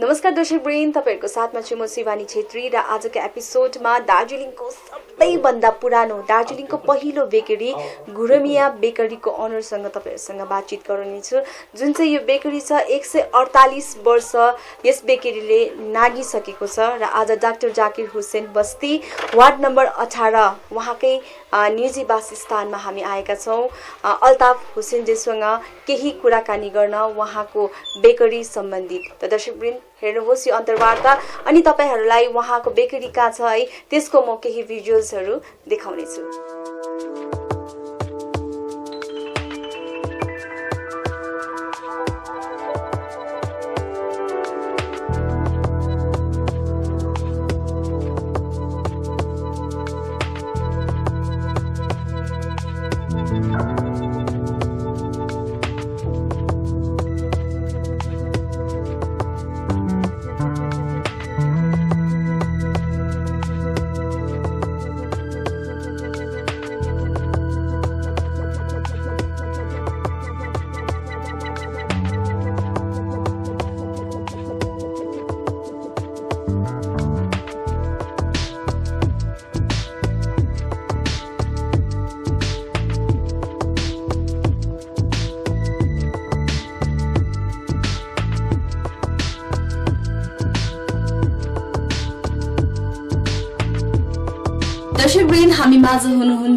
नमस्कार दर्शक ब्रेन तपाईँहरूको साथमा छु म शिवानी छेत्री र आजको एपिसोडमा दार्जिलिङको सबैभन्दा पुरानो दार्जिलिङको पहिलो बेकरी घुरमिया बेकरीको अनरसँग तपाईँहरूसँग बातचित गराउनेछु। जुन चाहिँ यो बेकरी छ एक सय अडतालिस वर्ष यस बेकरीले नागिसकेको छ र आज डाक्टर जाकिर हुसेन बस्ती वार्ड नम्बर अठार उहाँकै निजी वासस्थानमा हामी आएका छौँ। अल्ताफ हुसेनजीसँग केही कुराकानी गर्न उहाँको बेकरी सम्बन्धित। त दर्शक वृन्द हेर्नुहोस् यो अन्तर्वार्ता। अनि तपाईँहरूलाई उहाँको बेकरी कहाँ छ है त्यसको म केही भिजुअल्सहरू देखाउनेछु।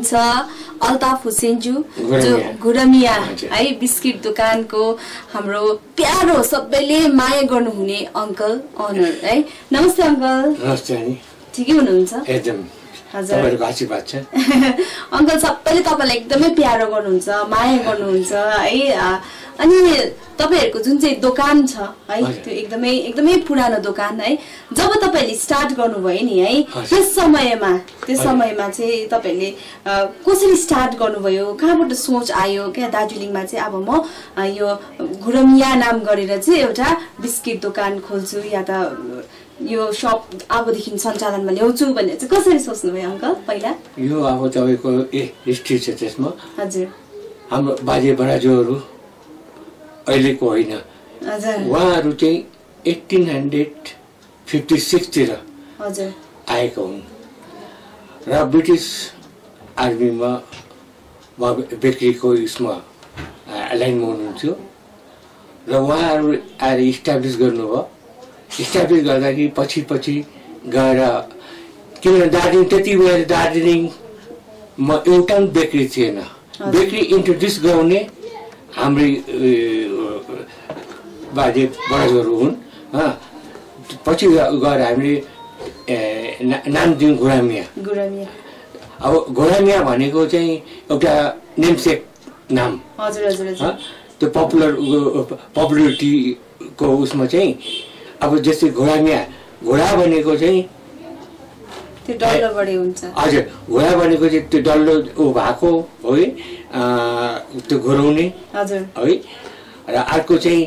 हुनुहुन्छ अल्ताफ हुसेनज्यू जो घुरमिया है बिस्किट दोकानको हाम्रो प्यारो सबैले माया गर्नुहुने अङ्कल अनर है। नमस्ते अङ्कल। नमस्ते ठिकै हुनुहुन्छ? एकदम। अङ्कल सबैले तपाईँलाई एकदमै प्यारो गर्नुहुन्छ माया गर्नुहुन्छ है। अनि तपाईँहरूको जुन चाहिँ दोकान छ है। त्यो एकदमै एकदमै पुरानो दोकान है जब तपाईँहरूले स्टार्ट गर्नुभयो नि है। त्यस समयमा त्यस। समयमा चाहिँ तपाईँहरूले कसरी स्टार्ट गर्नुभयो कहाँबाट सोच आयो क्या दार्जिलिङमा चाहिँ अब म यो घुरमिया नाम गरेर चाहिँ एउटा बिस्किट दोकान खोल्छु या त यो सप अबदेखि सञ्चालनमा ल्याउँछु भनेर चाहिँ कसरी सोच्नुभयो अङ्कल पहिला यो अब तपाईँको ए हिस्ट्री छ त्यसमा हजुर हाम्रो बाजे बराजुहरू अहिलेको होइन। उहाँहरू चाहिँ एट्टिन हन्ड्रेड फिफ्टी सिक्सतिर आएका हुन्। र ब्रिटिस आर्मीमा उहाँ बेकरीको उसमा लाइनमा हुनुहुन्थ्यो। र उहाँहरू आएर इस्टाब्लिस गर्नुभयो। इस्टाब्लिस गर्दाखेरि पछि पछि गएर किनभने दार्जिलिङ त्यति बेला दार्जिलिङमा एउटा पनि बेकरी थिएन बेकरी इन्ट्रोड्युस गराउने हाम्रै बाजे बराजुहरू हुन्। पछि गएर हामीले नाम दियौँ गुरामिया। अब घोडामिया भनेको चाहिँ एउटा नेमसेक नाम। त्यो पपुलर पपुलरिटीको उसमा चाहिँ अब जस्तै घोडामिया घोडा भनेको चाहिँ त्यो डल्लो बढी हुन्छ। हजुर घोडा भनेको चाहिँ त्यो डल्लो ऊ भएको हो त्यो घोराउने हजुर। है र अर्को चाहिँ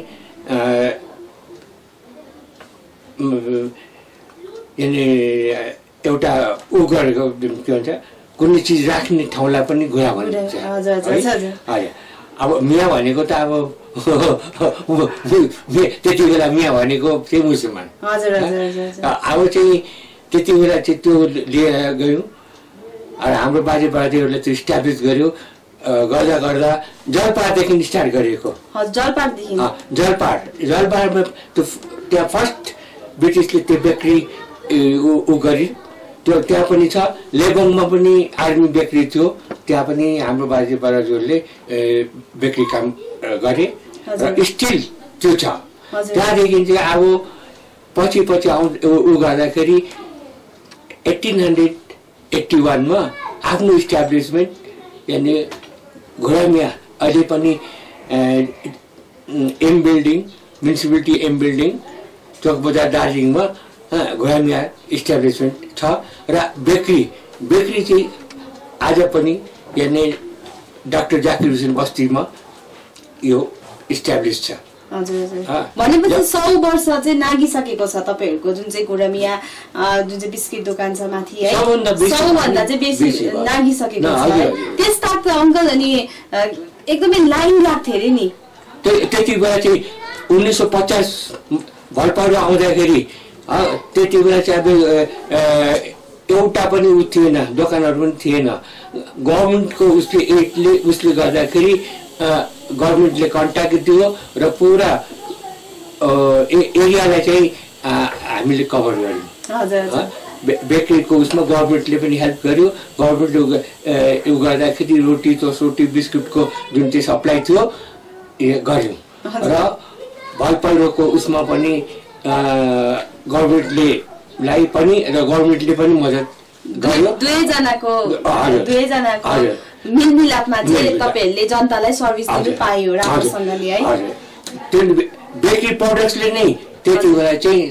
एउटा ऊ गरेको के भन्छ कुनै चिज राख्ने ठाउँलाई पनि घुरा भनिन्छ। हजुर, अब मिया भनेको त अब त्यति बेला मिया भनेको चाहिँ मुसलमान। अब चाहिँ त्यति बेला चाहिँ त्यो लिएर गयौँ। र हाम्रो बाजे बाजेहरूले त्यो इस्टाब्लिस गर्यो गर्दा गर्दा जलपाहाडदेखि स्टार्ट अ, जलपाहाड जलपाहाडमा त्यो त्यहाँ फर्स्ट ब्रिटिसले त्यो बेकरी ऊ ऊ गरी त्यो त्यहाँ पनि छ। लेबोङमा पनि आर्मी बेकरी थियो। त्यहाँ पनि हाम्रो बाजे बराजुहरूले बेकरी काम गरे। र स्टिल त्यो छ। त्यहाँदेखि चाहिँ अब पछि पछि आउँ ऊ गर्दाखेरि एट्टिन हन्ड्रेड एट्टी वानमा आफ्नो इस्टाब्लिसमेन्ट यानि घोडामिया अहिले पनि M building municipality M building चोक बजार दार्जिलिङमा घोडामिया इस्टाब्लिसमेन्ट छ। र बेकरी बेकरी चाहिँ आज पनि यानि डाक्टर जाकिर हुसेन बस्तीमा यो इस्टाब्लिस छ। हजुर हजुर अँ। भनेपछि सौ वर्ष चाहिँ नागिसकेको छ तपाईँहरूको जुन चाहिँ घुरामिया अँ, जुन चाहिँ बिस्किट दोकान छ माथि है सौभन्दा चाहिँ बेसी। नागिसकेको छ है। त्यस ताक त अङ्कल अनि एकदमै लाइन लाग्थ्यो अरे नि त्य- त्यति बेला चाहिँ उन्नाइस सौ पचास पहिरो आउँदाखेरि त्यति बेला चाहिँ अब एउटा पनि उ थिएन दोकानहरू पनि थिएन गभर्मेन्टको उसले एडले उसले गर्दाखेरि गभर्मेन्टले कन्ट्याक्ट दियो र पुरा एरियालाई चाहिँ हामीले कभर गऱ्यौँ बेकरीको उसमा गभर्मेन्टले पनि हेल्प गर्यो गभर्मेन्टले उ- गर्दाखेरि रोटी चोसरोटी बिस्कुटको जुन चाहिँ सप्लाई थियो गऱ्यौँ। र भल पहिरोको उसमा पनि गभर्मेन्टले लाई पनि र गभर्मेन्टले पनि मद्दत गर्यो। दुवैजनाको हजुर। मेलमिलापमा चाहिँ। तपाईँहरूले जनतालाई सर्भिस दिनु। पायो। राम्रोसँगले है त्यो बेकरी प्रडक्ट्सले नै त्यति बेला चाहिँ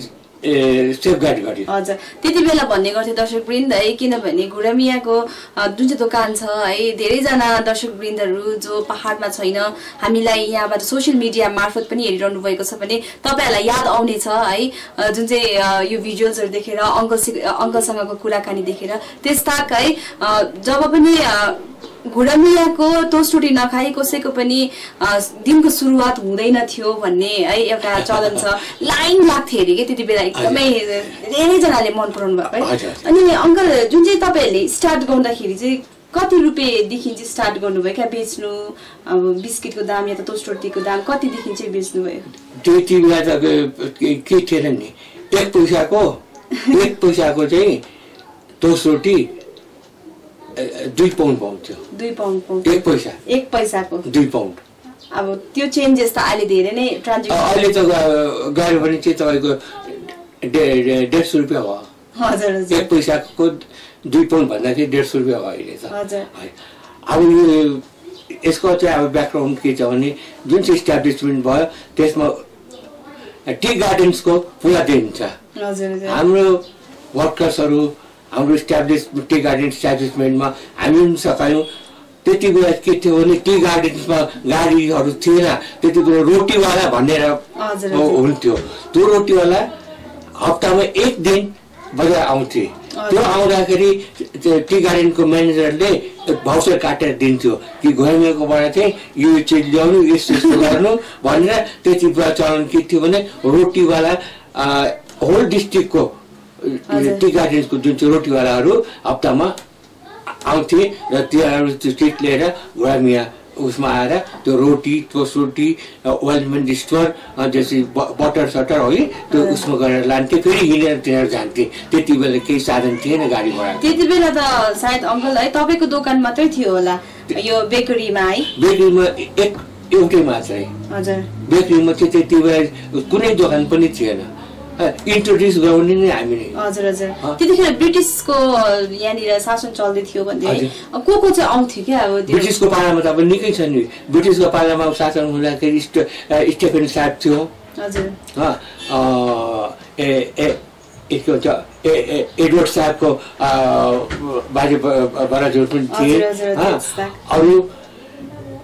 हजुर त्यति बेला भन्ने गर्थे दर्शक वृन्द है किनभने घुरामियाको जुन चाहिँ दोकान छ है धेरैजना दर्शक वृन्दहरू जो पहाडमा छैन हामीलाई यहाँबाट सोसियल मिडिया मार्फत पनि हेरिरहनु भएको छ भने तपाईँहरूलाई याद आउनेछ है जुन चाहिँ यो भिजुअल्सहरू देखेर अङ्कल अङ्कलसँगको कुराकानी देखेर त्यसताक है जब पनि अ, घुरामियाको टोस्ट रोटी नखाई कसैको पनि दिनको सुरुवात हुँदैन थियो भन्ने है एउटा चलन छ। लाइन लाग्थ्यो अरे कि त्यति बेला एकदमै धेरैजनाले मन पराउनु भएको है। अनि अङ्कल जुन चाहिँ तपाईँहरूले स्टार्ट गर्दाखेरि चाहिँ कति रुपियाँदेखि चाहिँ स्टार्ट गर्नुभयो? क्या बेच्नु अब बिस्किटको दाम या त टोस्ट रोटीको दाम कतिदेखि चाहिँ बेच्नुभयो? त्यति बेला त के- थिएन नि। एक पैसाको एक पैसाको चाहिँ टोस्ट रोटी अ, दुई पाउन्ड पाउँथ्यो दुई पाउन्ड पाउन्ड। एक पैसा। एक पैसाको। दुई पाउन्ड। अब त्यो चेन्जेस त अहिले धेरै नै ट्रान्जेक्सन। अहिले त गयो भने चाहिँ तपाईँको डेढ सौ रुपियाँ भयो। हजुर एक पैसाको दुई पाउन्ड भन्दाखेरि डेढ सौ रुपियाँ भयो अहिले त। अब यो यसको चाहिँ अब ब्याकग्राउन्ड के छ भने जुन चाहिँ इस्टाब्लिसमेन्ट भयो त्यसमा टी गार्डन्सको पुरा देन छ। हजुर हजुर। हाम्रो वर्कर्सहरू हाम्रो इस्टाब्लिस टी गार्डन इस्टाब्लिसमेन्टमा हामी पनि सकायौँ त्यति बेला के थियो भने टी गार्डन्समा गाडीहरू थिएन त्यति बेला रोटीवाला भनेर। हुन्थ्यो त्यो रोटीवाला हप्तामा एक दिन बजार आउँथे त्यो आउँदाखेरि टी गार्डनको म्यानेजरले भाउचर काटेर दिन्थ्यो कि घुरामियाकोबाट चाहिँ यो चिज ल्याउनु यस्तो यस्तो गर्नु भनेर त्यति बेला चलन के थियो भने रोटीवाला होल डिस्ट्रिक्टको। टी गार्डन्सको जुन चाहिँ रोटीवालाहरू हप्तामा आउँथे र त्योहरू त्यो चिट लिएर घुरामिया उसमा आएर त्यो रोटी टोस्ट रोटी वेलमेन्ट स्टोर जस्तै ब- बटर सटर है त्यो उसमा गरेर लान्थे। फेरि हिँडेर तिनीहरू जान्थे। त्यति बेला केही साधन थिएन गाडी घोडा त्यति बेला त सायद अङ्कल है तपाईँको दोकान मात्रै थियो होला। यो बेकरीमा है? बेकरीमा एक एउटै मात्रै। हजुर। बेकरीमा चाहिँ त्यति बेला कुनै दोकान पनि थिएन। इन्ट्रोड्युस गराउने नै हामी नै हजुर। हजुर। त्यतिखेर ब्रिटिसको यहाँनिर शासन चल्दै थियो भन्दै। को को चाहिँ आउँथ्यो क्या अब ब्रिटिसको पालामा त अब निकै छ नि। ब्रिटिसको पालामा शासन हुँदाखेरि स्टेफेन साहब थियो। हजुर। ए ए के भन्छ एडवर्ड साहबको बाजे बराजुहरू पनि थिए। अरू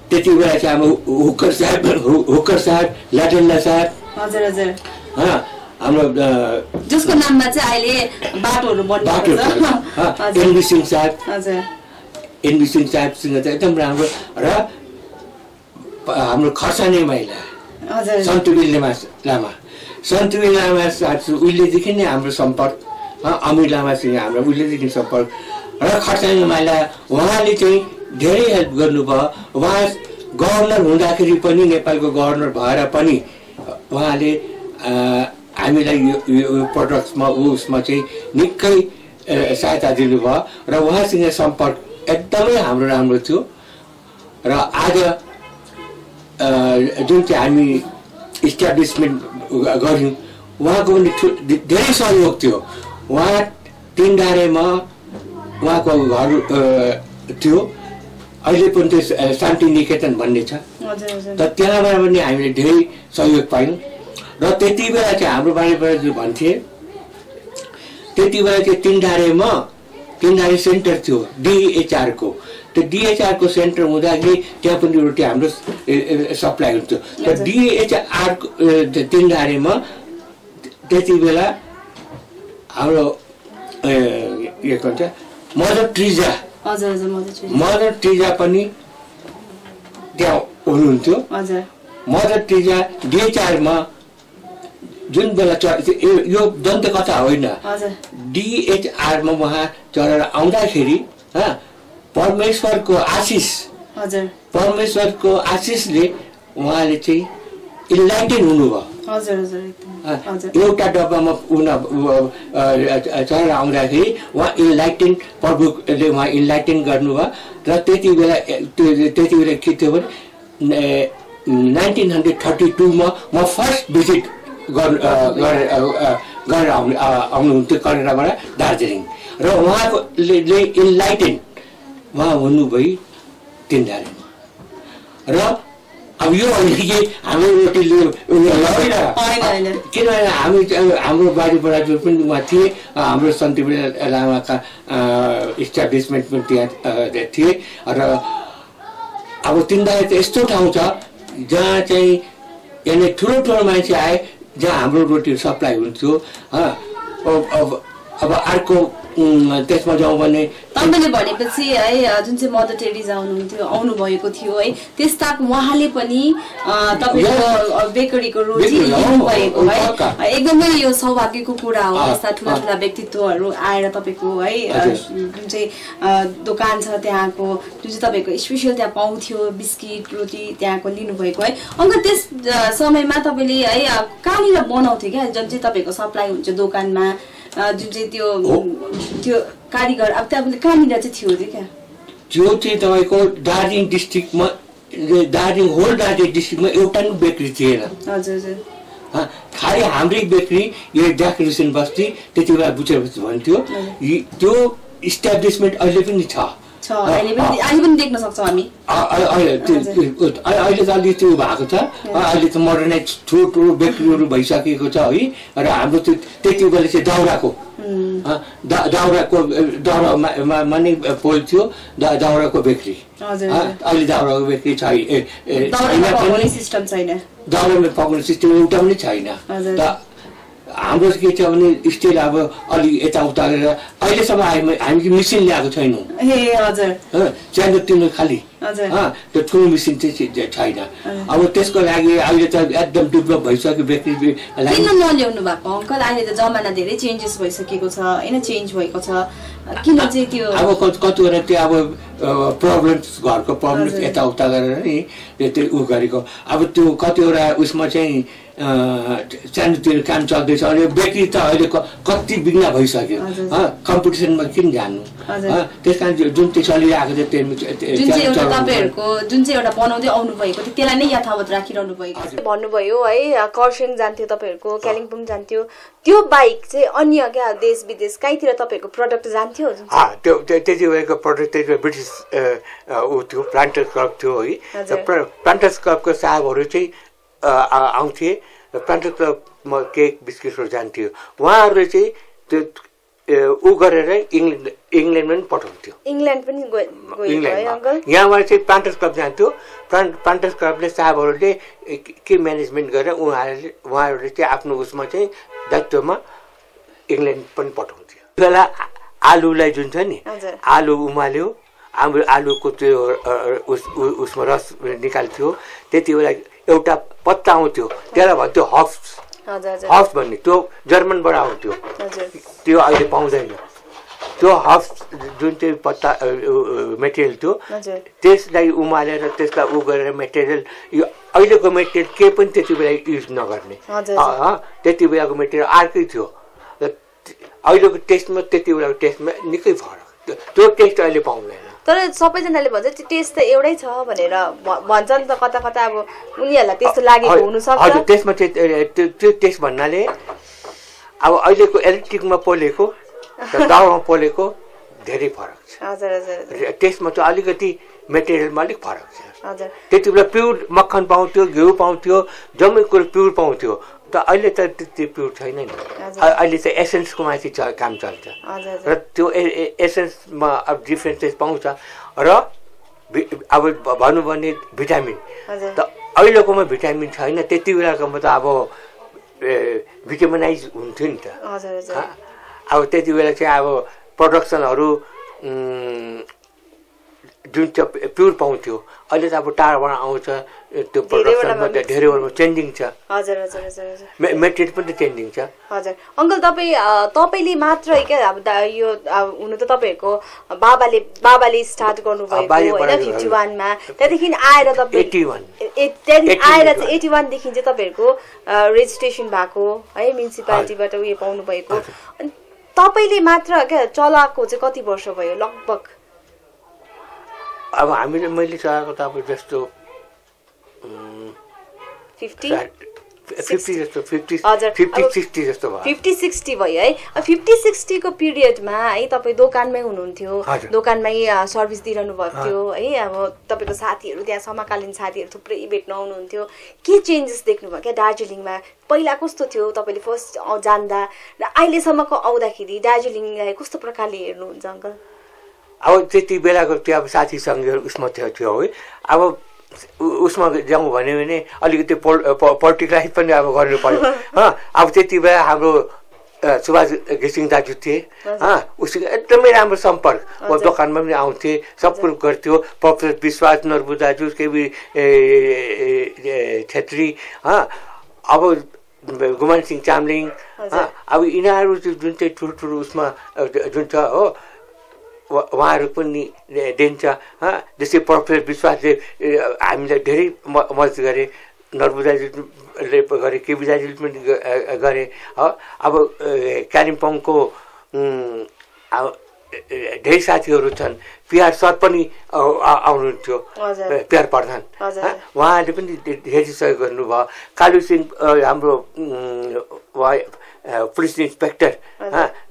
त्यति बेला चाहिँ अब हुक्कर साहब हु- हुक्कर साहब ल्याटेन्डा साहब हजुर हजुर। हाम्रो जसको नाममा चाहिँ अहिले बाटोहरू हजुर। एनबी सिंह साहब। हजुर। एनबी सिंह साहबसँग चाहिँ एकदम राम्रो। र हाम्रो खर्साने महिला सन्तुबिल लामा। लामा सन्तुबिल लामा साथी उहिलेदेखि नै हाम्रो सम्पर्क अमिर लामासँग हाम्रो उहिलेदेखि सम्पर्क। र खर्सानी माइला उहाँले चाहिँ धेरै हेल्प गर्नुभयो। उहाँ गभर्नर हुँदाखेरि पनि नेपालको गभर्नर भएर पनि उहाँले हामीलाई यो प्रडक्ट्समा उसमा चाहिँ निकै सहायता दिनुभयो र उहाँसँग सम्पर्क एकदमै हाम्रो राम्रो थियो र आज जुन चाहिँ हामी इस्टाब्लिसमेन्ट गऱ्यौँ उहाँको पनि धेरै सहयोग थियो। उहाँ तिनडारेमा उहाँको घर थियो। अहिले पनि त्यो शान्ति निकेतन भन्ने छ। त त्यहाँबाट पनि हामीले धेरै सहयोग पायौँ। र त्यति बेला चाहिँ हाम्रो बारीबाट जो भन्थे त्यति बेला चाहिँ तिनधारेमा तिनधारे सेन्टर थियो डिएचआरको त्यो डिएचआरको सेन्टर हुँदाखेरि त्यहाँ पनि रोटी हाम्रो सप्लाई हुन्थ्यो। हजुर। डिएचआरको तिनधारेमा त्यति बेला हाम्रो के भन्छ मदर ट्रिजा। Mother Teresa. पनि त्यहाँ हुनुहुन्थ्यो। मदर टेरेसा डिएचआरमा जुन बेला च- यो- यो दन्तकथा होइन। डिएचआरमा उहाँ चढेर आउँदाखेरि परमेश्वरको आशिष परमेश्वरको आशिषले उहाँले चाहिँ इन्लाइटेन हुनुभयो। एउटा डब्बामा चढेर आउँदाखेरि उहाँ इन्लाइटेन प्रभुले उहाँ इन्लाइटेन गर्नुभयो। र त्यति बेला त्यति बेला के थियो भने नाइन्टिन हन्ड्रेड थर्टी टूमा म फर्स्ट भिजिट गरेर आउनु आउनुहुन्थ्यो करेराबाट दार्जिलिङ। र उहाँको इन्लाइटेन उहाँ हुनुभयो तिनधारेमा। र अब यो कि हाम्रो रोटीले होइन। किनभने हामी हाम्रो बारी बराजु पनि उहाँ थिए हाम्रो सन्ती लामाका इस्टाब्लिसमेन्ट पनि त्यहाँ थिए। र अब तिनधारे त यस्तो ठाउँ छ जहाँ चाहिँ यहाँनिर ठुलो ठुलो मान्छे आए जहाँ हाम्रो रोटी सप्लाई हुन्थ्यो अब अब अर्को भने तपाईँले भनेपछि है जुन चाहिँ मदर टेरिजा आउनुहुन्थ्यो आउनुभएको थियो है त्यस्ता उहाँले पनि तपाईँको बेकरीको रोटी लिनुभएको हो, एकदमै यो सौभाग्यको कुरा हो यस्ता ठुला। ठुला व्यक्तित्वहरू आएर तपाईँको है। जुन चाहिँ दोकान छ त्यहाँको जुन चाहिँ तपाईँको स्पेसल त्यहाँ पाउँथ्यो बिस्किट रोटी त्यहाँको लिनुभएको है अङ्क त्यस समयमा तपाईँले है कहाँनिर बनाउँथ्यो क्या जुन चाहिँ तपाईँको सप्लाई हुन्छ दोकानमा जुन चाहिँ त्यो। त्यो कारिगर अब तपाईँले कहाँनिर चाहिँ थियो त्यो क्या? त्यो चाहिँ तपाईँको दार्जिलिङ डिस्ट्रिक्टमा दार्जिलिङ होल दार्जिलिङ डिस्ट्रिक्टमा एउटा पनि बेकरी थिएन। हजुर खालि हाम्रै बेकरी यो डेकोरेसन बस्ती त्यति बेला बुझेर भन्थ्यो। त्यो इस्टाब्लिसमेन्ट अहिले पनि छ। अहिले त अलिक त्यो भएको छ। अहिले त मोडर्नाइज ठुलो ठुलो बेकरीहरू भइसकेको छ है। र हाम्रो त्यो त्यति बेला चाहिँ दाउराको। दा- दाउराको दाउरामा नै पोल थियो दाउराको बेकरी। अहिले दाउराको बेकरी छैन। दाउरामा पकाउने सिस्टम एउटा पनि छैन। हाम्रो के छ भने स्टिल अब अलिक यताउता गरेर अहिलेसम्म हामी हामी मिसिन ल्याएको छैनौँ। ए हजुर। हँ, सानो तिनो खालि। त्यो ठुलो मेसिन चाहिँ छैन। अब त्यसको लागि अहिले त एकदम डेभलप भइसक्यो किन नल्याउनु भएको अङ्कल? अहिले त जमाना धेरै चेन्जेस भइसकेको छ होइन? चेन्ज भएको छ। किन चाहिँ त्यो अब कति कतिवटा त्यो अब प्रब्लम्स घरको प्रब्लम्स हजुर। यताउता गरेर नि त्यो उ गरेको। अब त्यो कतिवटा उसमा चाहिँ अ, सानोतिनो काम चल्दैछ। अहिले बेकरी त अहिले कति बिघ्न भइसक्यो। कम्पिटिसनमा किन जानु? त्यस कारण त्यो जुन चाहिँ चलिरहेको छ त्यो। तपाईँहरूको जुन चाहिँ एउटा बनाउँदै आउनु भएको थियो त्यसलाई नै यथावत राखिरहनु भएको छ भन्नुभयो है कर्सियङ जान्थ्यो तपाईँहरूको कालिम्पोङ जान्थ्यो। त्यो बाइक चाहिँ अन्य क्या देश विदेश कहीँतिर तपाईँहरूको प्रडक्ट जान्थ्यो? त्यो त्यो- त्यति बेलाको प्रडक्ट त्यति बेला ब्रिटिस ऊ थियो प्लान्टर्स क्लब थियो है। प्लान्टर्स क्लबको साहबहरू चाहिँ आउँथे। र प्लान्टर्स क्लबमा केक बिस्किटहरू जान्थ्यो। उहाँहरूले चाहिँ त्यो ऊ गरेर इङ्ल्यान्ड इङ्ल्यान्डमा पनि पठाउँथ्यो। इङ्ल्यान्ड पनि इङ्ल्यान्डमा यहाँबाट चाहिँ प्लान्टर्स क्लब जान्थ्यो। प्लान्ट प्लान्टर्स क्लबले साहबहरूले के- म्यानेजमेन्ट गरेर उहाँहरूले उहाँहरूले चाहिँ आफ्नो उसमा चाहिँ दायित्वमा इङ्ल्यान्ड पनि पठाउँथ्यो। बेला आलुलाई जुन छ नि। आलु उमाल्यो हाम्रो आलुको त्यो उस उसमा रस निकाल्थ्यो त्यति बेला एउटा पत्ता आउँथ्यो त्यसलाई भन्थ्यो हफ्स। हफ्स भन्ने त्यो जर्मनबाट आउँथ्यो। त्यो अहिले पाउँदैन। त्यो हफ जुन चाहिँ पत्ता मेटेरियल थियो त्यसलाई उमालेर त्यसलाई उ गरेर मेटेरियल यो अहिलेको मेटेरियल के पनि त्यति बेला युज नगर्ने। त्यति बेलाको मेटेरियल अर्कै थियो। अहिलेको टेस्टमा त्यति बेलाको टेस्टमा निकै फरक। त्यो- टेस्ट अहिले पाउँदैन। तर सबैजनाले भन्छ त्यो टेस्ट त एउटै छ भनेर भन्छ नि त कता कता अब उनीहरूलाई त्यस्तो लागेको हुनसक्छ। हजुर, त्यसमा त्यो टेस्ट भन्नाले अब अहिलेको इलेक्ट्रिकमा पोलेको र दाउमा पोलेको धेरै फरक छ। हजुर हजुर त्यसमा चाहिँ अलिकति मेटेरियलमा अलिक फरक छ। हजुर। त्यति बेला प्युर मक्खन पाउँथ्यो घिउ पाउँथ्यो जम्मै कुरो प्युर पाउँथ्यो। त अहिले त त्यति प्युर छैन नि। अहिले चाहिँ एसेन्सको माथि काम चल्छ। र त्यो एसेन्समा अब डिफ्रेन्सेस पाउँछ। र अब भनौँ भने भिटामिन। त अहिलेकोमा भिटामिन छैन त्यति बेलाकोमा त अब भिटामिनाइज हुन्थ्यो नि त? अब त्यति बेला चाहिँ अब प्रडक्सनहरू जुन चाहिँ प्युर पाउँथ्यो अहिले त अब टाढाबाट आउँछ। त्यो धेरैवटामा प्रडक्सनमा त mix- धेरैवटा चेन्जिङ छ। हजुर हजुर हजुर हजुर। मेटेरियल पनि चेन्जिङ छ। हजुर। अङ्कल तपाईँ तपाईँले मात्रै क्या अब यो हुनु त तपाईँहरूको बाबाले बाबाले स्टार्ट बाजेबाट होइन फिफ्टी वानमा। त्यहाँदेखि आएर तपाईँ 81 ए- ए- त्यहाँदेखि 81 आएर चाहिँ एटी वानदेखि चाहिँ तपाईँहरूको रेजिस्ट्रेसन भएको है म्युनिसिपालिटीबाट उयो पाउनुभएको। अनि तपाईँले मात्र क्या चलाएको चाहिँ कति वर्ष भयो? लगभग। अब हामीले मैले चलाएको त अब जस्तो फिफ्टी? सिक्सटी जस्तो भयो। है? फिफ्टी सिक्सटीको पिरियडमा है तपाईँ दोकानमै हुनुहुन्थ्यो। दोकानमै सर्भिस दिइरहनु भएको थियो है? अब तपाईँको साथीहरू त्यहाँ समकालीन साथीहरू थुप्रै भेट्न आउनुहुन्थ्यो। के चेन्जेस देख्नुभयो? क्या दार्जिलिङमा पहिला कस्तो थियो? तपाईँले फर्स्ट जान्दा र अहिलेसम्मको आउँदाखेरि दार्जिलिङलाई कस्तो प्रकारले हेर्नुहुन्छ अङ्कल? अब त्यति बेलाको त्यो अब साथीसँग उसमा थियो है। अब उसमा जाउँ भन्यो भने अलिकति पोल पोलिटिकलाइज पनि अब गर्नु पर्यो। हँ अब त्यति बेला हाम्रो सुभाष घिसिङ दाजु थिए। हँ उसँग एकदमै राम्रो सम्पर्क। ऊ हजुर। दोकानमा पनि आउँथे सब कुरो गर्थ्यो। प्रोफेसर विश्वास नर्बु दाजु केबी ए, छेत्री। हँ अब गुमान सिंह चामलिङ। अब यिनीहरू जुन चाहिँ ठुल्ठुलो उसमा जुन छ हो उहाँहरू पनि दिन्छ हँ? जस्तै प्रोफेसर विश्वासले हामीलाई धेरै म- मद्दत गरे नर्बुदाजीले गरे केबी दाजुले पनि गरे हो? अब कालिम्पोङको धेरै साथीहरू छन्। पिआर सर पनि आउ- आउ- आउनुहुन्थ्यो। पिआर प्रधान उहाँले पनि धेरै सहयोग गर्नुभयो। कालु सिंह हाम्रो police inspector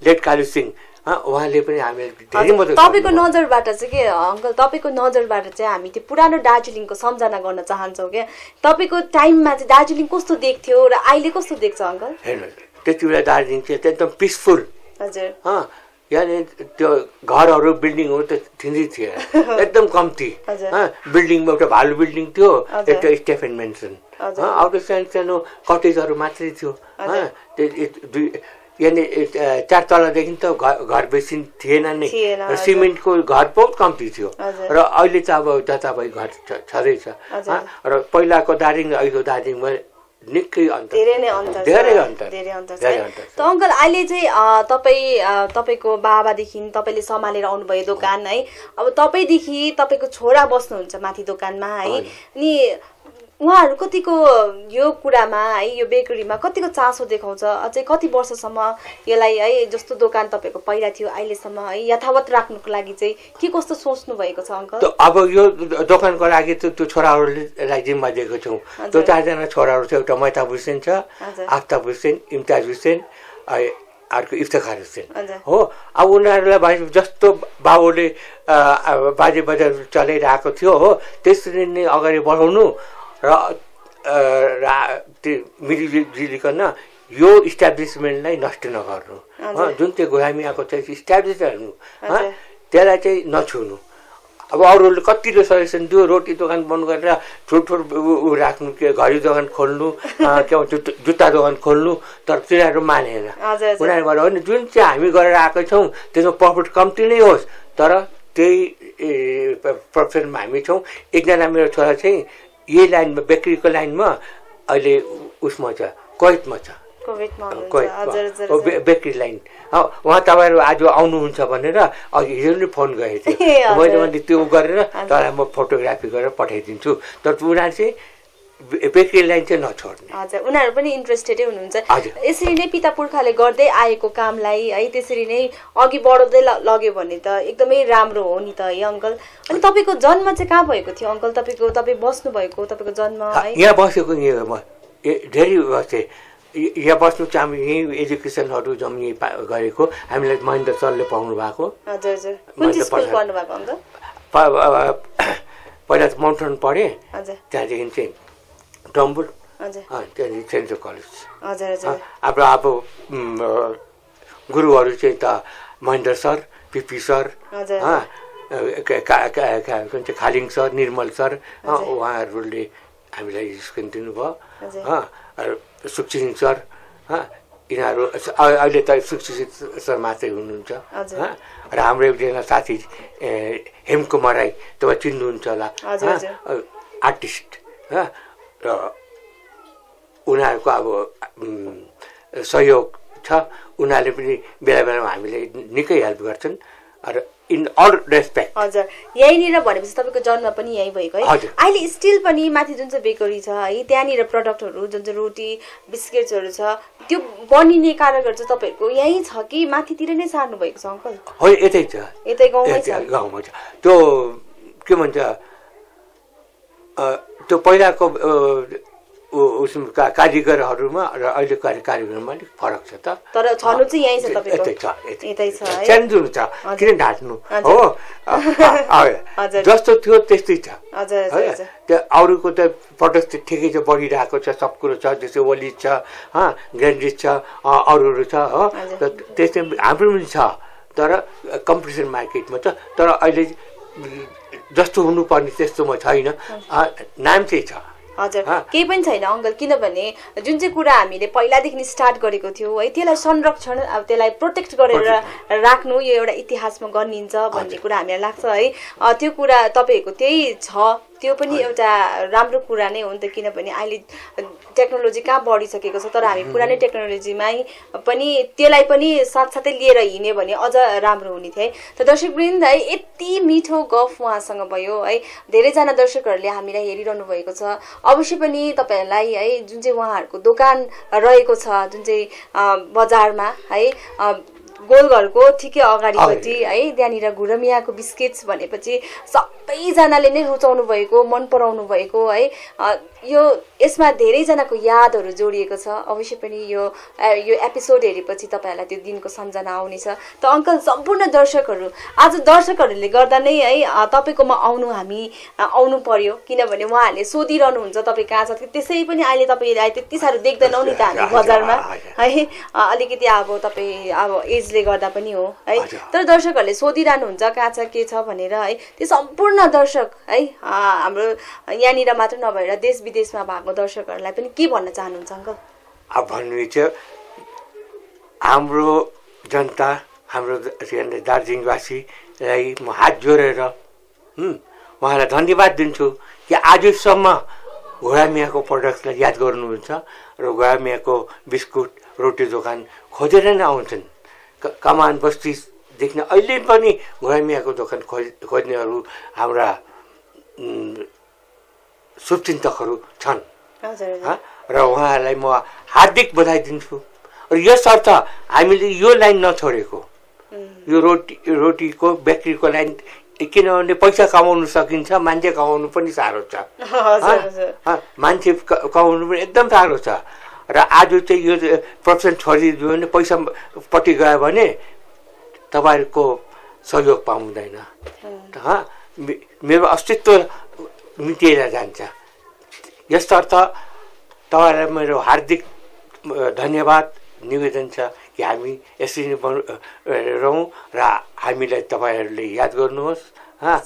late Kalu Singh. उहाँले पनि हामीलाई धेरै मद्दत तपाईँको। नजरबाट चाहिँ के अङ्कल तपाईँको नजरबाट चाहिँ हामी त्यो पुरानो दार्जिलिङको सम्झना गर्न चाहन्छौँ क्या। तपाईँको टाइममा चाहिँ दार्जिलिङ कस्तो देख्थ्यो र अहिले कस्तो देख्छ अङ्कल? हेर्नुहोस् त्यति बेला दार्जिलिङ चाहिँ एकदम पिसफुल हजुर। हँ यहाँनिर त्यो घरहरू बिल्डिङहरू त थिँदै थिएन एकदम कम्ती। बिल्डिङमा एउटा भालु बिल्डिङ थियो। एउटा स्टेफेन मेन्सन। अरू सानो सानो कटेजहरू मात्रै थियो। त्यो दुई अ, चार तलादेखि त घर घर बेसी थिएन नै र। सिमेन्टको घर बहुत कम्ती थियो। र अहिले चाहिँ अब जताभाइ घर छँदैछ र पहिलाको दार्जिलिङ र अहिलेको दार्जिलिङमा निकै अन्तर धेरै नै अन्तर। धेरै अन्तर धेरै अन्तर। त अङ्कल अहिले चाहिँ तपाईँ तपाईँको बाबादेखि तपाईँले सम्हालेर आउनुभयो दोकान है अब तपाईँदेखि तपाईँको छोरा बस्नुहुन्छ माथि दोकानमा है। अनि उहाँहरू कतिको यो कुरामा है यो बेकरीमा कतिको चासो देखाउँछ अझै कति वर्षसम्म यसलाई है जस्तो दोकान तपाईँको पहिला थियो अहिलेसम्म है यथावत राख्नुको लागि चाहिँ के कस्तो सोच्नु भएको छ अङ्कल अब यो दोकानको लागि त त्यो छोराहरूलाई जिम्मा दिएको छौँ त्यो। चारजना छोराहरू छ एउटा मैताब हुसेन छ। आफ्ताब हुसेन इम्तियाज हुसेन अर्को इफ्तेखार हुसेन। हो अब उनीहरूलाई भाइ जस्तो बाबुले बाजे बजार चलाइरहेको थियो हो त्यसरी नै अगाडि बढाउनु र रा- मिलिजुलिकन यो इस्टाब्लिसमेन्टलाई नष्ट नगर्नु। जुन चाहिँ गुलामी आएको छ इस्टाब्लिस गर्नु। त्यसलाई चाहिँ नछुनु अब अरूले कतिले सजेसन दियो रोटी दोकान बन्द गरेर ठुल्ठुलो ऊ राख्नु के घडी दोकान खोल्नु के भन्छ जुत्ता- दोकान खोल्नु तर तिनीहरू मानेन। उनीहरू भन्यो होइन जुन चाहिँ हामी गरेर आएको छौँ त्यसमा प्रफिट कम्ती नै होस्। तर त्यही ए, प- प्रोफेसनमा हामी छौँ। एकजना मेरो छोरा चाहिँ यही लाइनमा बेकरीको लाइनमा अहिले उसमा छ कोइटमा छ। Bakery line. उहाँ तपाईँहरू आज आउनुहुन्छ भनेर अघि हिजो नै फोन गरेको थिएँ। मैले मैले त्यो गरेर तँलाई म फोटोग्राफी गरेर पठाइदिन्छु। तर उनीहरू चाहिँ बे- बेकरी लाइन चाहिँ नछोड्ने। हजुर उनीहरू पनि इन्ट्रेस्टेडै हुनुहुन्छ। यसरी नै पिता पुर्खाले गर्दै आएको कामलाई है त्यसरी नै अघि बढाउँदै लग्यो भने त एकदमै राम्रो हो नि त है अङ्कल? अनि तपाईँको जन्म चाहिँ कहाँ भएको थियो अङ्कल? तपाईँको तपाईँ बस्नु भएको तपाईँको जन्म है यहाँ बसेको धेरै बसेँ। यहाँ बस्नु चाहिँ हामी यहीँ एजुकेसनहरू जम यहीँ पा गरेको। हामीलाई महेन्द्र सरले पाउनु भएको। पहिला त माउन्टेन पढेँ। त्यहाँदेखि चाहिँ अँ, त्यहाँदेखि सेन्ट कलेज। हजुर अब गुरुहरू चाहिँ त महेन्द्र सर पिपी सर का- चाहिँ खालिङ सर निर्मल सर। उहाँहरूले हामीलाई स्किन दिनुभयो। सुखसिंह सर यिनीहरू अहिले त सुखसिंह सर मात्रै हुनुहुन्छ। र हाम्रो एकजना साथी हेमकुमार राई तपाईँ चिन्नुहुन्छ होला। आर्टिस्ट। ह, र उनीहरूको अब सहयोग छ उनीहरूले पनि बेला बेलामा हामीले निकै हेल्प गर्छन् र इन अल रेस्पेक्ट हजुर यहीँनिर भनेपछि तपाईँको जन्म पनि यहीँ भएको है। अहिले स्टिल पनि माथि जुन चाहिँ बेकरी छ है त्यहाँनिर प्रडक्टहरू जुन चाहिँ रोटी बिस्किट्सहरू छ त्यो बनिने कारिगर चाहिँ तपाईँहरूको यहीँ छ कि माथितिर नै सार्नु भएको छ अङ्कल हो यतै छ यतै गाउँमै छ गाउँमा छ त्यो के भन्छ त्यो पहिलाको अ, उ- उसमा का- कारिगरहरूमा र अहिले कारिगरमा अलिक फरक छ त। तर छनु चाहिँ यहीँ छ यतै छ। किन ढाँट्नु। हो। जस्तो थियो त्यस्तै छ। त्यो अरूको त प्रडक्ट ठिकै छ बढिरहेको छ सब कुरो छ जस्तै ओलिज छ ग्रान्डिज छ अरूहरू छ हो? त्यस्तै हाम्रो पनि छ तर कम्पिटिसन मार्केटमा छ तर अहिले जस्तो हुनुपर्ने त्यस्तोमा छैन। अ, नाम चाहिँ छ। हजुर। केही पनि छैन अङ्कल किनभने जुन चाहिँ कुरा हामीले पहिलादेखि स्टार्ट गरेको थियो है त्यसलाई संरक्षण अब त्यसलाई प्रोटेक्ट गरेर राख्नु यो एउटा इतिहासमा गनिन्छ भन्ने कुरा हामीलाई लाग्छ है। त्यो कुरा तपाईँहरूको त्यही छ। त्यो पनि एउटा राम्रो कुरा नै हो नि त किनभने अहिले टेक्नोलोजी कहाँ बढिसकेको छ तर हामी पुरानै टेक्नोलोजीमै पनि त्यसलाई पनि साथसाथै लिएर हिँड्यो भने अझ राम्रो हुने थियो है। त दर्शकवृन्द है यति मिठो गफ उहाँसँग भयो है। धेरैजना दर्शकहरूले हामीलाई हेरिरहनु भएको छ। अवश्य पनि तपाईँहरूलाई है जुन चाहिँ उहाँहरूको दोकान रहेको छ जुन चाहिँ बजारमा है गोलघरको ठिकै अगाडिपट्टि है त्यहाँनिर घुरमियाको बिस्किट्स भनेपछि सबैजनाले नै रुचाउनु भएको मन पराउनु भएको है। यो यसमा धेरैजनाको यादहरू जोडिएको छ। अवश्य पनि यो यो एपिसोड हेरेपछि तपाईँहरूलाई त्यो दिनको सम्झना आउनेछ। त अङ्कल सम्पूर्ण दर्शकहरू आज दर्शकहरूले गर्दा नै है तपाईँकोमा आउनु हामी आउनु पर्यो। किनभने उहाँहरूले सोधिरहनुहुन्छ तपाईँ कहाँ छ त्यसै पनि अहिले तपाईँलाई त्यति साह्रो देख्दैनौँ नि त हामी बजारमा। है अलिकति अब तपाईँ अब एजले गर्दा पनि हो है। तर दर्शकहरूले सोधिरहनुहुन्छ कहाँ छ के छ भनेर है। त्यो सम्पूर्ण दर्शक है हाम्रो यहाँनिर मात्र नभएर देश विदेशमा भएको दर्शकहरूलाई पनि के भन्न चाहनुहुन्छ अङ्कल? अब भन्नु चाहिँ हाम्रो जनता हाम्रो दार्जिलिङवासीलाई म हात जोडेर उहाँलाई धन्यवाद दिन्छु कि आजसम्म घोडामियाको प्रडक्ट्सलाई याद गर्नुहुन्छ र घोडामियाको बिस्कुट रोटी दोकान खोजेर नै आउँछन्। कमान बस्तीदेखि अहिले पनि घोडामियाको दोकान खोज खोज्नेहरू हाम्रा शुभचिन्तकहरू छन्? र उहाँहरूलाई म हार्दिक बधाई दिन्छु र यसर्थ हामीले यो लाइन नछोडेको। यो रोटी रोटीको बेकरीको लाइन किनभने पैसा कमाउनु सकिन्छ मान्छे कमाउनु पनि साह्रो छ। मान्छे कमाउनु पनि एकदम साह्रो छ। र आज चाहिँ यो प्रोफेसन छोडिदियो भने पैसापट्टि गयो भने तपाईँहरूको सहयोग पाउँदैन मेरो अस्तित्व मिटिएर जान्छ। यसतर्थ तपाईँलाई मेरो हार्दिक धन्यवाद निवेदन छ कि हामी यसरी नै बन रहौँ र हामीलाई तपाईँहरूले याद गर्नुहोस् हँ?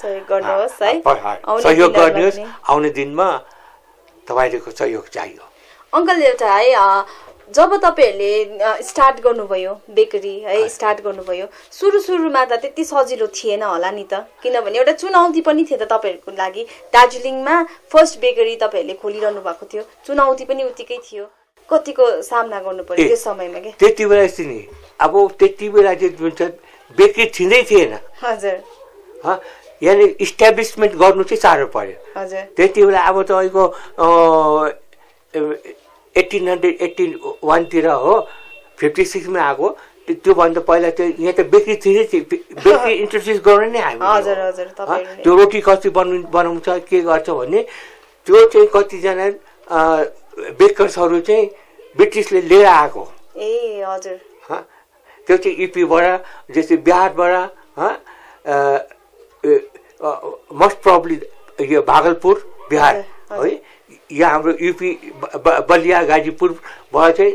सहयोग गर्नुहोस् आउने दिनमा तपाईँहरूको सहयोग चाहियो। अङ्कल एउटा है जब तपाईँहरूले स्टार्ट गर्नुभयो बेकरी है स्टार्ट गर्नुभयो सुरु सुरुमा त त्यति सजिलो थिएन होला नि त। किनभने एउटा चुनौती पनि थियो त तपाईँहरूको लागि। दार्जिलिङमा फर्स्ट बेकरी तपाईँहरूले खोलिरहनु भएको थियो। चुनौती पनि उत्तिकै थियो। कतिको सामना गर्नु पर्यो त्यो समयमा के? त्यति बेला यस्तो नि अब त्यति बेला चाहिँ बेकरी थिँदै थिएन। हजुर। हँ? यानि इस्ट्याब्लिसमेन्ट गर्नु चाहिँ साह्रो पर्यो। हजुर। त्यति बेला अब तपाईँको एट्टिन हन्ड्रेड एट्टिन वानतिर हो फिफ्टी सिक्समा आएको त्यो- त्योभन्दा पहिला चाहिँ यहाँ त बेकरी थिएन बेकरी इन्ट्रोड्युस गर्नु नै हामी हजुर, हजुर, तपाईँहरूले। त्यो रोटी कति बनाउ बनाउँछ के गर्छ भने त्यो चाहिँ कतिजना बेकर्सहरू चाहिँ ब्रिटिसले लिएर आएको ए हजुर? त्यो चाहिँ इपीबाट जस्तै बिहारबाट मोस्ट प्रब्ली यो भागलपुर बिहार है यहाँ हाम्रो युपी बलिया गाजीपुरबाट चाहिँ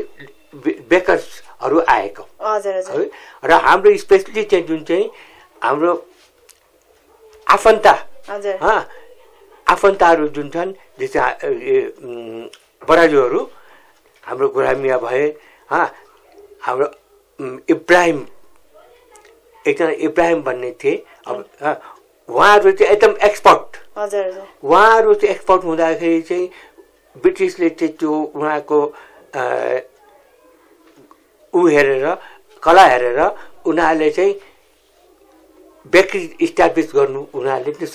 बे- बेकर्सहरू आएको। है? र हाम्रो स्पेसली चाहिँ जुन चाहिँ हाम्रो आफन्त आफन्तहरू जुन छन् जस्तै बराजुहरू हाम्रो गुरामिया भए हँ? हाम्रो इब्राहिम एकजना इब्राहिम भन्ने थिए। अब उहाँहरू चाहिँ एकदम एक्सपर्ट उहाँहरू चाहिँ एक्सपर्ट हुँदाखेरि चाहिँ ब्रिटिसले चाहिँ त्यो उहाँको ऊ हेरेर कला हेरेर उनीहरूले चाहिँ बेकरी इस्टाब्लिस गर्नु उनीहरूले पनि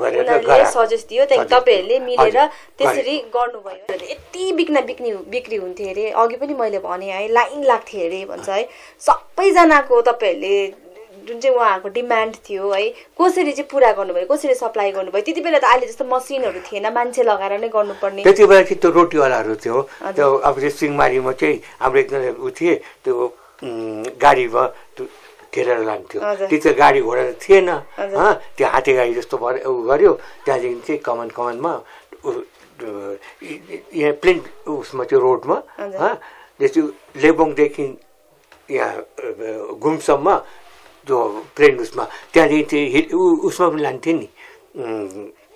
गरेर। सजेस्ट दियो त्यहाँदेखि। तपाईँहरूले मिलेर त्यसरी गर्नुभयो। यति बिक्न बिक्री बिक्री हुन्थ्यो अरे। अघि पनि मैले भने है लाइन लाग्थ्यो अरे भन्छ है। सबैजनाको तपाईँहरूले जुन चाहिँ उहाँहरूको डिमान्ड थियो है कसरी चाहिँ पुरा गर्नुभयो कसरी सप्लाई गर्नुभयो त्यति बेला त अहिले जस्तो मसिनहरू थिएन मान्छे लगाएर नै गर्नुपर्ने त्यति बेला चाहिँ त्यो रोटीवालाहरू थियो। त्यो अब त्यो सिंहमारीमा चाहिँ हाम्रो एकजना ऊ थिए त्यो गाडीमा त्यो घेरेर लान्थ्यो हजुर। त्यति त गाडी घोडा थिएन त्यो हाते गाडी जस्तो ऊ गर्यो त्यहाँदेखि चाहिँ कमान कमानमा यहाँ प्लेन उसमा त्यो रोडमा जस्तो लेबोङदेखि यहाँ घुमसम्म त्यो प्लेन उसमा त्यहाँदेखि उ- उसमा पनि लान्थ्यो नि।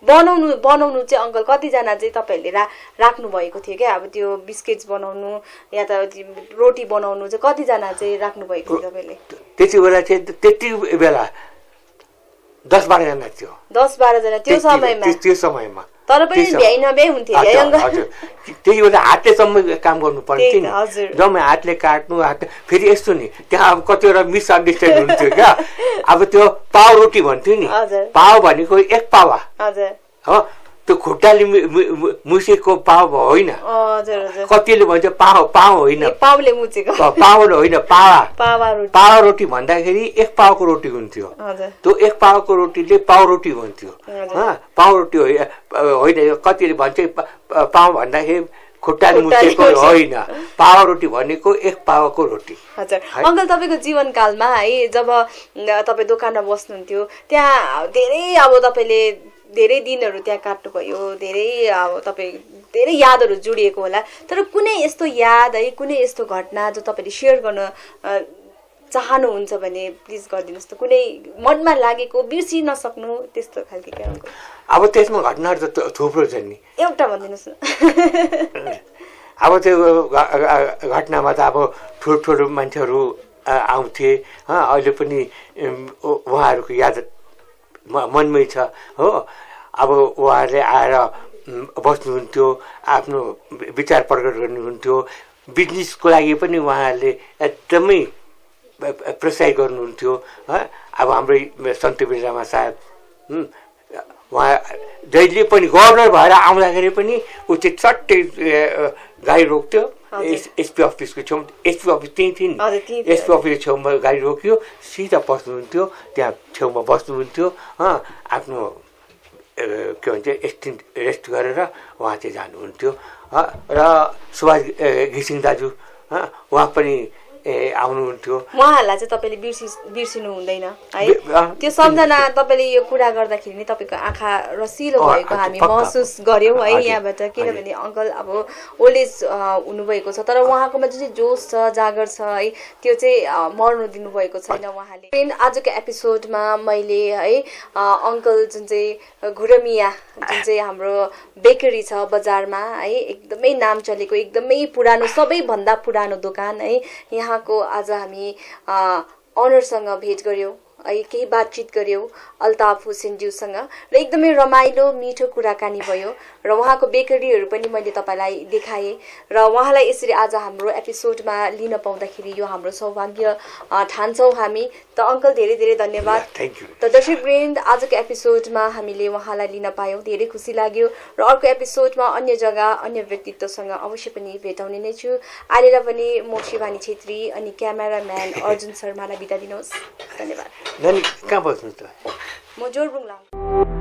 बनाउनु बनाउनु चाहिँ अङ्कल कतिजना चाहिँ तपाईँहरूले रा राख्नु भएको थियो क्या? अब त्यो बिस्किट्स बनाउनु या त त्यो रोटी बनाउनु चाहिँ कतिजना चाहिँ राख्नु भएको थियो तपाईँले? त्यति बेला चाहिँ त्यति बेला दस बाह्रजना थियो। दस बाह्रजना त्यो समयमा? त्यो- त्यो समयमा। तर पनि भ्याइ नभ्याइ हुन्थ्यो है हजुर, अङ्कल हजुर। त्यति बेला हातले सम्म काम गर्नु त्यही पर्थ्यो। नि जम्मै हातले काट्नु हात फेरि यस्तो नि त्यहाँ अब कतिवटा मिसअन्डरस्ट्यान्ड हुन्थ्यो क्या। अब त्यो पाव रोटी भन्थ्यो नि। पाव भनेको एक पावा। हो त्यो खुट्टाले मुसेको पाव होइन। कतिले भन्छ पाव पाव होइन। ए, पाउले मुचेको पाव होइन पावा। पावा रोटी। पावा भन्दाखेरि एक पावको रोटी हुन्थ्यो। त्यो एक पावको रोटीले पाउ रोटी भन्थ्यो हजुर। हँ, पाउ रोटी होइ- होइन कतिले भन्छ प- प- पाउ भन्दाखेरि खुट्टाले मुसेको। होइन। पावा रोटी भनेको एक पावाको रोटी। हजुर। अङ्कल तपाईँको जीवनकालमा है जब तपाईँ दोकानमा बस्नुहुन्थ्यो त्यहाँ धेरै अब तपाईँले धेरै दिनहरू त्यहाँ काट्नुभयो धेरै अब तपाईँ धेरै यादहरू जोडिएको होला। तर कुनै यस्तो याद है कुनै यस्तो घटना जो तपाईँले सेयर गर्न चाहनुहुन्छ भने प्लिज गरिदिनुहोस् त। कुनै मनमा लागेको बिर्सि नसक्नु त्यस्तो खालके क्या अब त्यसमा घटनाहरू त थुप्रो छन् नि। एउटा भनिदिनुहोस् न। अब त्यो घटनामा त अब ठुल्ठुलो मान्छेहरू आउँथे अहिले पनि उहाँहरूको याद मनमै छ। हो? अब उहाँहरूले आएर बस्नुहुन्थ्यो आफ्नो विचार प्रकट गर्नुहुन्थ्यो। बिजनेसको लागि पनि उहाँहरूले एकदमै प्रोत्साहित गर्नुहुन्थ्यो है? अब हाम्रै सन्त बिर्जामा साहब उहाँ जहिले पनि गभर्नर भएर आउँदाखेरि पनि ऊ चाहिँ चट्टै गाडी रोक्थ्यो। एस- एसपी अफिसको छेउ एसपी अफिस त्यहीँ थियो नि। एसपी अफिसको छेउमा गाडी रोक्यो सिधा बस्नुहुन्थ्यो त्यहाँ छेउमा बस्नुहुन्थ्यो हँ आफ्नो के भन्छ एक्सटेन्ट रेस्ट गरेर उहाँ चाहिँ जानुहुन्थ्यो। र सुभाष घिसिङ दाजु हँ, उहाँ पनि ए, आउनुहुन्थ्यो। उहाँहरूलाई चाहिँ तपाईँले बिर्सि बिर्सिनु हुँदैन है? त्यो सम्झना तपाईँले यो कुरा गर्दाखेरि नै तपाईँको आँखा रसिलो भएको हामी। महसुस गऱ्यौँ है यहाँबाट। किनभने अङ्कल अब ओल्ड एज हुनुभएको छ तर उहाँकोमा जुन चाहिँ जोस छ जागर छ है त्यो चाहिँ मर्नु दिनुभएको छैन उहाँले। Friend, आजको एपिसोडमा मैले है अङ्कल जुन चाहिँ घुरमिया जुन चाहिँ हाम्रो बेकरी छ बजारमा है एकदमै नाम चलेको एकदमै पुरानो सबैभन्दा पुरानो दोकान है यहाँको आज हामी अनरसँग भेट गऱ्यौँ है केही बातचित गऱ्यौँ अल्ताफ हुसेनज्यूसँग र एकदमै रमाइलो मिठो कुराकानी भयो। र उहाँको बेकरीहरू पनि मैले तपाईँलाई देखाएँ र उहाँलाई यसरी आज हाम्रो एपिसोडमा लिन पाउँदाखेरि यो हाम्रो सौभाग्य ठान्छौँ हामी। त अङ्कल धेरै धेरै धन्यवाद। त दर्शक वृन्द आजको एपिसोडमा हामीले उहाँलाई लिन पायौँ। धेरै खुसी लाग्यो र अर्को एपिसोडमा अन्य जग्गा अन्य व्यक्तित्वसँग अवश्य पनि भेटाउने नै छु। अहिलेलाई पनि म शिवानी छेत्री अनि क्यामेराम्यान अर्जुन शर्मालाई बिदा दिनुहोस्। धन्यवाद। म जोरबुङ लाङ